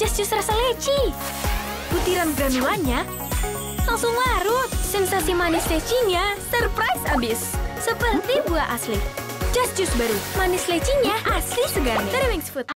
Just jus rasa leci. Butiran granulanya langsung larut. Sensasi manis lecinya surprise abis. Seperti buah asli. Just jus baru, manis lecinya asli segar. Dari Food.